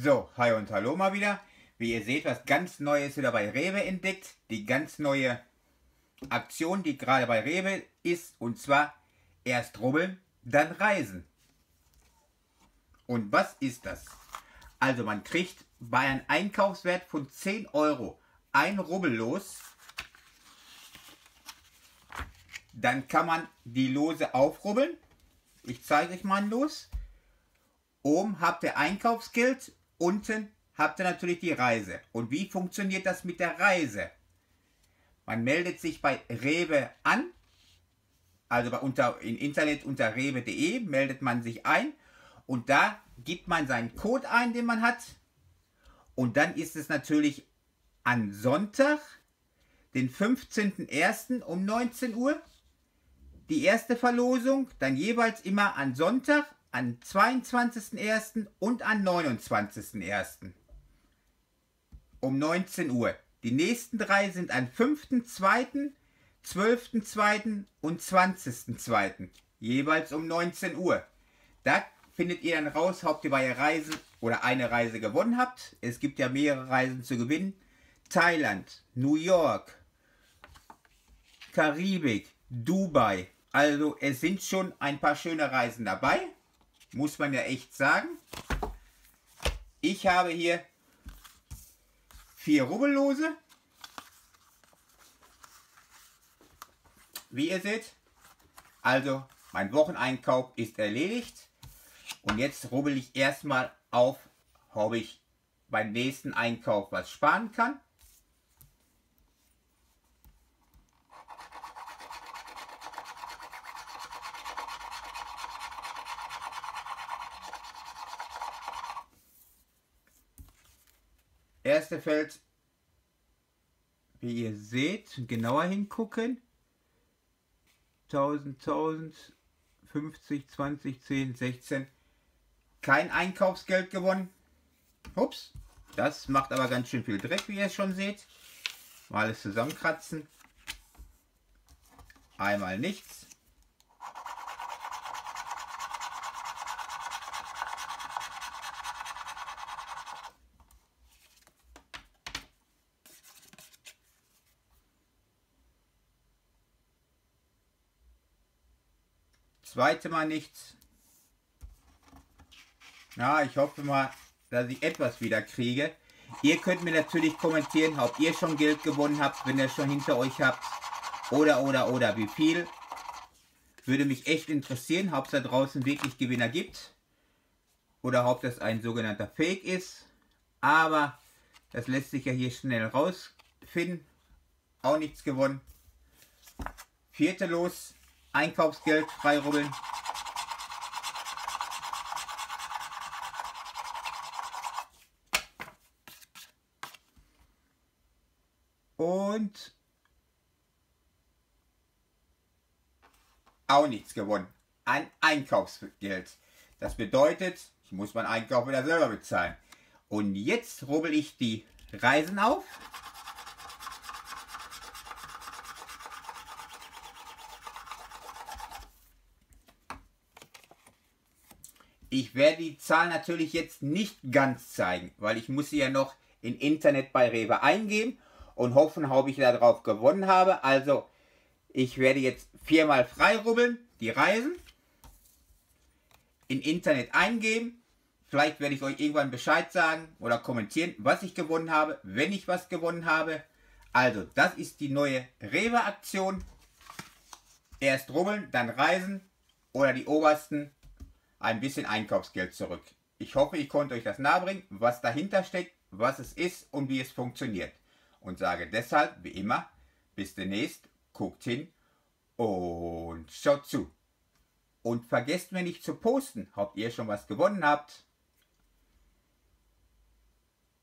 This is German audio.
So, hi und hallo mal wieder. Wie ihr seht, was ganz Neues wieder bei Rewe entdeckt. Die ganz neue Aktion, die gerade bei Rewe ist. Und zwar erst rubbeln, dann reisen. Und was ist das? Also man kriegt bei einem Einkaufswert von 10 Euro ein Rubbel los. Dann kann man die Lose aufrubbeln. Ich zeige euch mal ein Los. Oben habt ihr Einkaufsgeld, unten habt ihr natürlich die Reise. Und wie funktioniert das mit der Reise? Man meldet sich bei Rewe an, also bei unter, im Internet unter rewe.de meldet man sich ein und da gibt man seinen Code ein, den man hat. Und dann ist es natürlich an Sonntag, den 15.01. um 19 Uhr, die erste Verlosung, dann jeweils immer an Sonntag an 22.01. und an 29.01. um 19 Uhr. Die nächsten drei sind an 5.2., 12.2. und 20.2. jeweils um 19 Uhr. Da findet ihr dann raus, ob ihr bei Reisen oder eine Reise gewonnen habt. Es gibt ja mehrere Reisen zu gewinnen. Thailand, New York, Karibik, Dubai. Also es sind schon ein paar schöne Reisen dabei muss man ja echt sagen. Ich habe hier vier Rubbellose. Wie ihr seht. Also mein Wocheneinkauf ist erledigt. Und jetzt rubbel ich erstmal auf, ob ich beim nächsten Einkauf was sparen kann. Erste Feld, wie ihr seht, genauer hingucken. 1000, 1000, 50, 20, 10, 16. Kein Einkaufsgeld gewonnen. Ups, das macht aber ganz schön viel Dreck, wie ihr schon seht. Mal alles zusammenkratzen. Einmal nichts. Zweite Mal nichts. Ja, ich hoffe mal, dass ich etwas wieder kriege. Ihr könnt mir natürlich kommentieren, ob ihr schon Geld gewonnen habt, wenn ihr schon hinter euch habt. Oder, oder, oder, wie viel. Würde mich echt interessieren, ob es da draußen wirklich Gewinner gibt. Oder ob das ein sogenannter Fake ist. Aber das lässt sich ja hier schnell rausfinden. Auch nichts gewonnen. Vierte Los. Einkaufsgeld freirubbeln. Und auch nichts gewonnen. Ein Einkaufsgeld. Das bedeutet, ich muss meinen Einkauf wieder selber bezahlen. Und jetzt rubbel ich die Reisen auf. Ich werde die Zahl natürlich jetzt nicht ganz zeigen, weil ich muss sie ja noch im Internet bei Rewe eingeben und hoffen, ob ich darauf gewonnen habe. Also ich werde jetzt viermal freirubbeln, die Reisen, im Internet eingeben. Vielleicht werde ich euch irgendwann Bescheid sagen oder kommentieren, was ich gewonnen habe, wenn ich was gewonnen habe. Also das ist die neue Rewe-Aktion. Erst rubbeln, dann reisen oder die obersten ein bisschen Einkaufsgeld zurück. Ich hoffe, ich konnte euch das nahebringen, was dahinter steckt, was es ist und wie es funktioniert. Und sage deshalb, wie immer, bis demnächst, guckt hin und schaut zu. Und vergesst mir nicht zu posten, ob ihr schon was gewonnen habt.